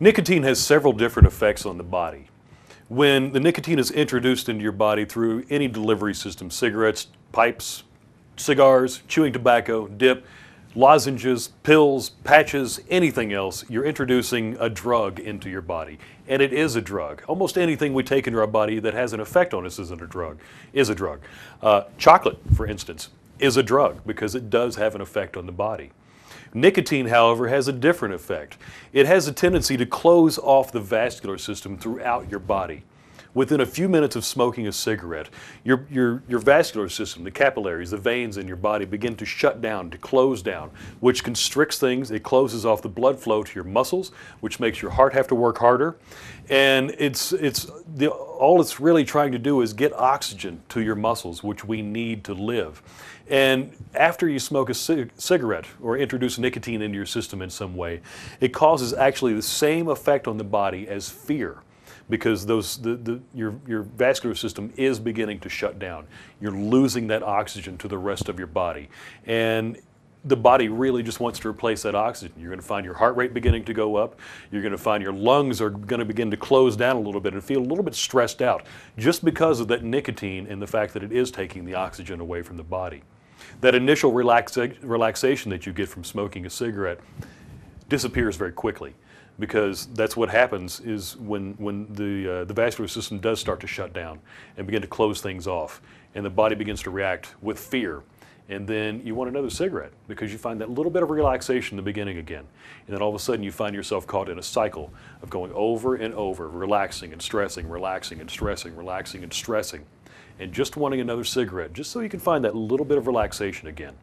Nicotine has several different effects on the body. When the nicotine is introduced into your body through any delivery system, cigarettes, pipes, cigars, chewing tobacco, dip, lozenges, pills, patches, anything else, you're introducing a drug into your body. And it is a drug. Almost anything we take into our body that has an effect on us isn't a drug, is a drug. Uh, chocolate, for instance, is a drug because it does have an effect on the body. Nicotine, however, has a different effect. It has a tendency to close off the vascular system throughout your body. Within a few minutes of smoking a cigarette, your, your, your vascular system, the capillaries, the veins in your body begin to shut down, to close down, which constricts things. It closes off the blood flow to your muscles, which makes your heart have to work harder. And it's, it's the, all it's really trying to do is get oxygen to your muscles, which we need to live. And after you smoke a cigarette or introduce nicotine into your system in some way, it causes actually the same effect on the body as fear because those the, the, your, your vascular system is beginning to shut down. You're losing that oxygen to the rest of your body. And the body really just wants to replace that oxygen. You're going to find your heart rate beginning to go up. You're going to find your lungs are going to begin to close down a little bit and feel a little bit stressed out just because of that nicotine and the fact that it is taking the oxygen away from the body. That initial relaxa relaxation that you get from smoking a cigarette disappears very quickly because that's what happens is when, when the, uh, the vascular system does start to shut down and begin to close things off and the body begins to react with fear and then you want another cigarette because you find that little bit of relaxation in the beginning again. And then all of a sudden you find yourself caught in a cycle of going over and over, relaxing and stressing, relaxing and stressing, relaxing and stressing, and just wanting another cigarette just so you can find that little bit of relaxation again.